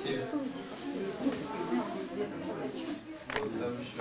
Стойте. Там еще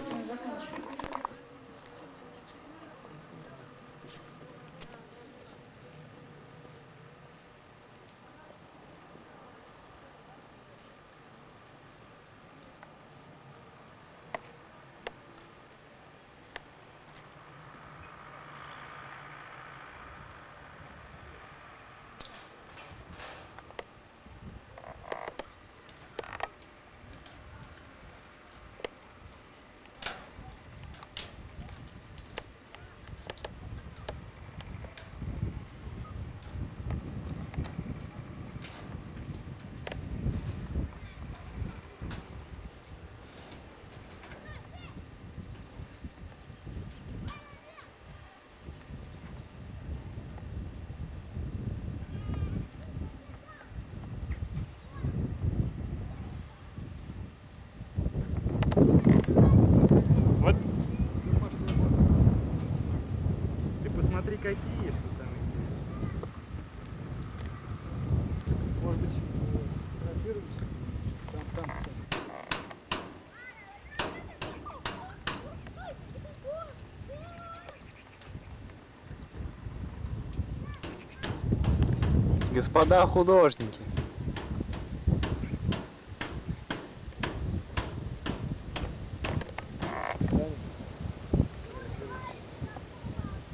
Господа художники.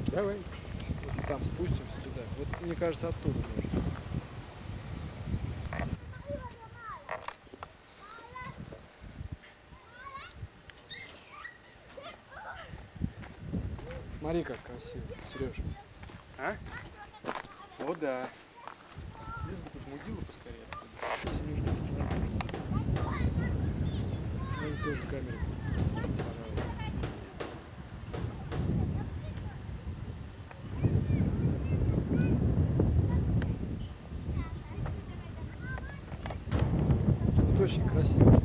Давай. Вот там спустимся туда. Вот мне кажется, оттуда можно. Смотри, как красиво, Сереж. А? О, да. Могилу поскорее. Если нужно, Надо тоже. Вот очень красиво.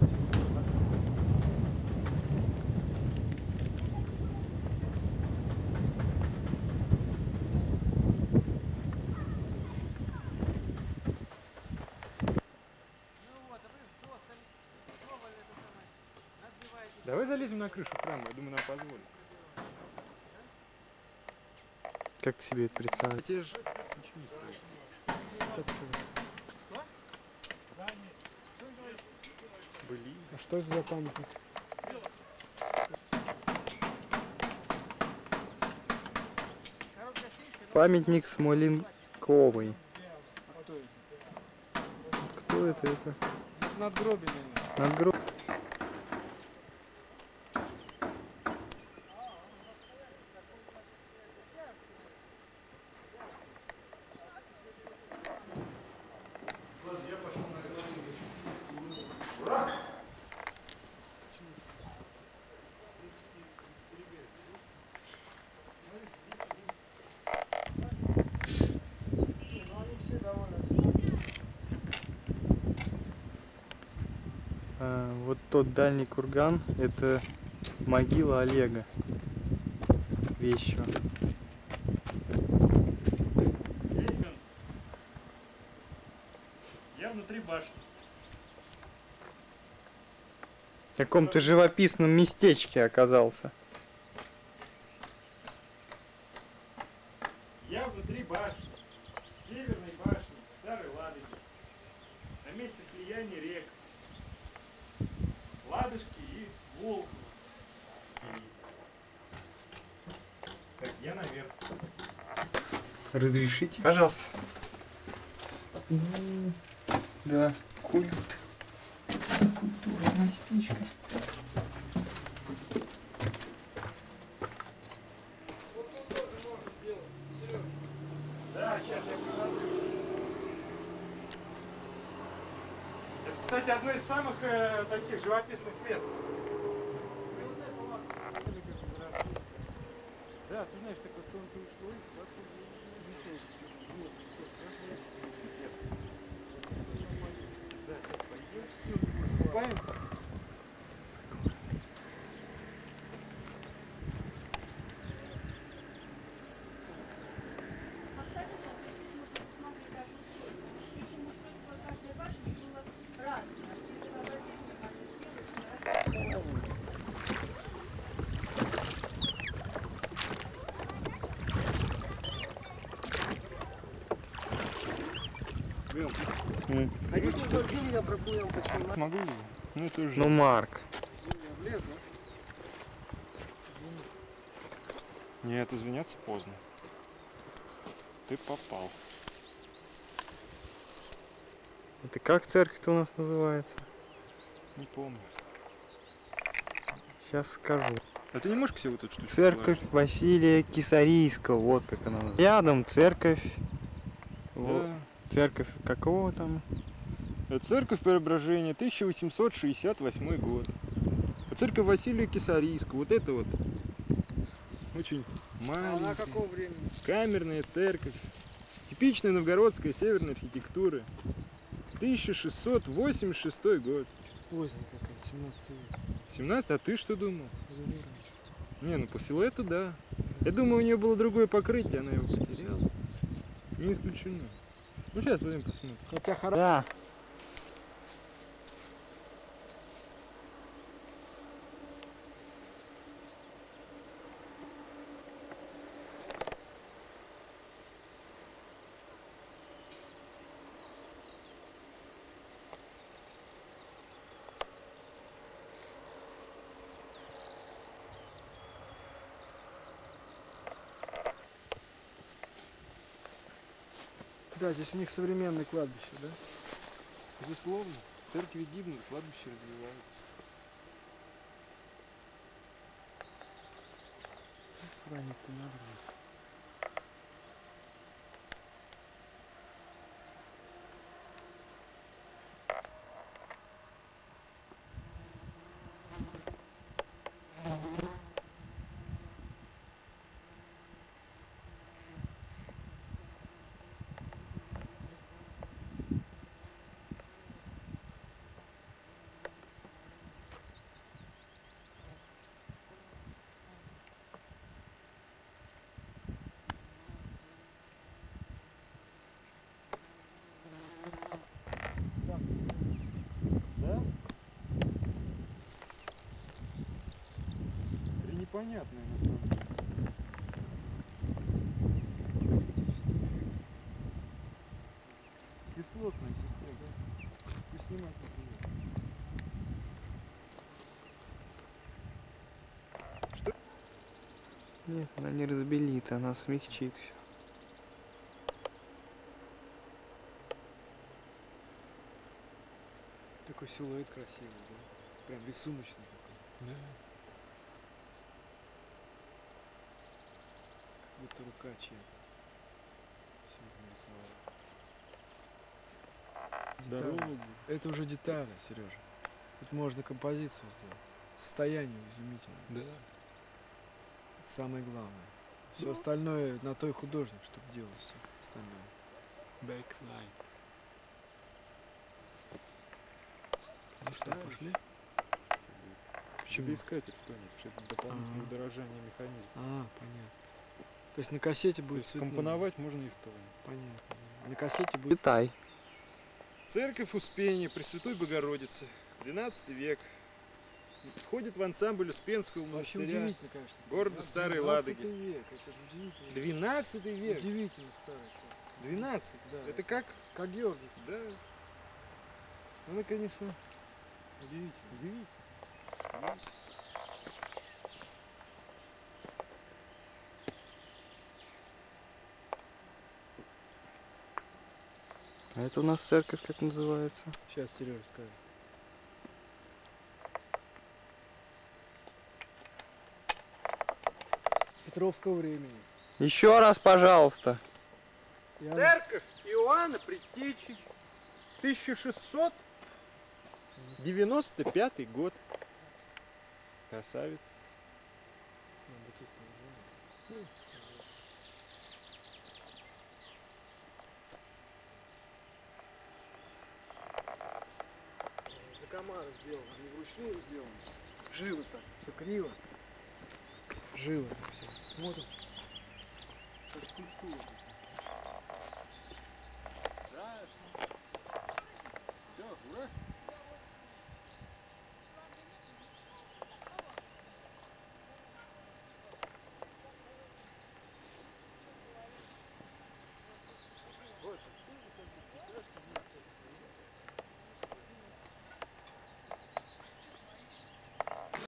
Давай залезем на крышу храма, я думаю, нам позволят. Как ты себе это представляешь? Тебе же ничего не стоит. Блин. А что это за памятник? Памятник Смоленковой. А кто это? Кто это? Это Надгробие, тот дальний курган это могила Олега Вещего. Я внутри башни. В каком-то живописном местечке оказался. Я внутри башни. Северной башни, Старой Ладоги. На месте слияния рек. Ладожки и Волхова. Так, я наверх. Разрешите? Пожалуйста. Да, культ. Культурное местечко. Да, сейчас я посмотрю. Кстати, одно из самых э, таких живописных мест. Да, ты знаешь, так вот солнце ушло, и Да, сейчас пойдешь, все, купаемся. А, кстати, вот, можно посмотреть даже устройство. Причем устройство каждой башни было разное. Ну, Хотите? Могу? Ну это уже. ну Марк. Зимня в лес, да? Нет, извиняться поздно. Ты попал. Это как церковь-то у нас называется? Не помню. Сейчас скажу. А ты не можешь к себе вот эту штучку Церковь Василия Кисарийского, вот как она называется. Рядом церковь. Вот. Церковь какого там? Это церковь Преображения, 1868 год. А церковь Василия Кисарийского, вот это вот. Очень А маленькая, на какого времени? камерная церковь. Типичная новгородская северная архитектура. 1686 год. Поздняя какая, 17 век. 17, а ты что думал? Не, ну по силуэту да. Я думаю, у нее было другое покрытие, она его потеряла. Не исключено. Ну сейчас пойдем посмотрим. Хотя хорошо. Да. Да, здесь у них современное кладбище, да? Безусловно, церкви гибнут, кладбища развиваются. Хранить-то надо. Да? Это непонятное на самом деле. Кислотная система. Пусть снимать например. Нет, она не разбелит, она смягчит все. Такой силуэт красивый, да? Прям рисуночный такой. Да. Будто рука чья-то. Все нарисовала. Здорово. Это уже детали, Сережа. Тут можно композицию сделать. Состояние изумительное. Да. Это самое главное. Все остальное на той художник, чтобы делал все остальное. Backlight. Ну что, пошли? Почему? Почему? искатель в тоне, что это дополнительное Ага. удорожание механизма. А, понятно. То есть на кассете будет цветной. компоновать можно и в тоне. Понятно. На кассете будет Летай. Церковь Успения Пресвятой Богородицы, 12 век. Входит в ансамбль Успенского Вообще монастыря. удивительно, конечно. города Старой 12 Ладоги. век, это же удивительно. 12 век. Удивительно старый. церковь. 12. Да. Это как? Как Георгий. Да. Она, конечно, удивительно. Удивительно. А это у нас церковь как называется? Сейчас Сережа скажет. Петровского времени. Еще раз, пожалуйста. Я- Церковь Иоанна Предтечи, 1695 год. Красавец. А, вот тут название. За комара сделано, не вручную сделано. Живо так, все криво. Живо так все. Смотрим. Как скульптура.